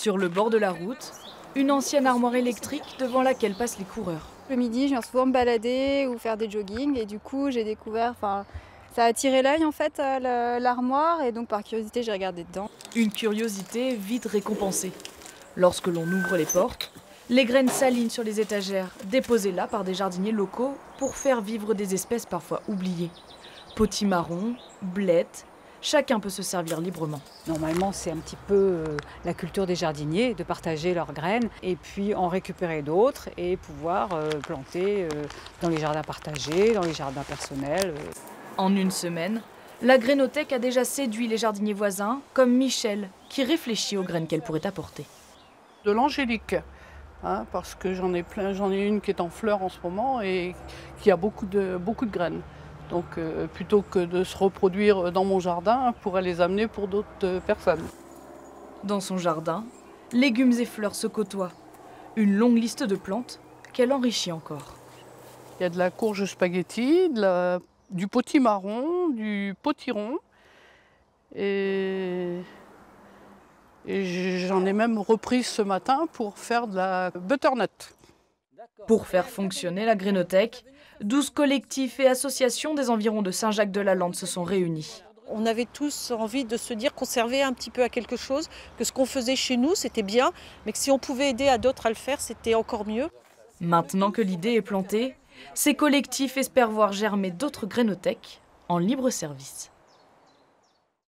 Sur le bord de la route, une ancienne armoire électrique devant laquelle passent les coureurs. Le midi, je viens souvent me balader ou faire des joggings et du coup, j'ai découvert, enfin, ça a attiré l'œil en fait, euh, l'armoire et donc par curiosité, j'ai regardé dedans. Une curiosité vite récompensée. Lorsque l'on ouvre les portes, les graines s'alignent sur les étagères, déposées là par des jardiniers locaux pour faire vivre des espèces parfois oubliées. Potimarron, blettes, chacun peut se servir librement. Normalement, c'est un petit peu euh, la culture des jardiniers de partager leurs graines et puis en récupérer d'autres et pouvoir euh, planter euh, dans les jardins partagés, dans les jardins personnels. En une semaine, la grainothèque a déjà séduit les jardiniers voisins, comme Michel, qui réfléchit aux graines qu'elle pourrait apporter. De l'angélique, hein, parce que j'en ai plein, j'en ai une qui est en fleurs en ce moment et qui a beaucoup de, beaucoup de graines. Donc euh, plutôt que de se reproduire dans mon jardin, on pourrait les amener pour d'autres euh, personnes. Dans son jardin, légumes et fleurs se côtoient. Une longue liste de plantes qu'elle enrichit encore. Il y a de la courge spaghetti, de la- du potimarron, du potiron. Et, et j'en ai même repris ce matin pour faire de la butternut. Pour faire fonctionner la grainothèque, 12 collectifs et associations des environs de Saint-Jacques-de-la-Lande se sont réunis. On avait tous envie de se dire qu'on servait un petit peu à quelque chose, que ce qu'on faisait chez nous, c'était bien, mais que si on pouvait aider à d'autres à le faire, c'était encore mieux. Maintenant que l'idée est plantée, ces collectifs espèrent voir germer d'autres grainothèques en libre service.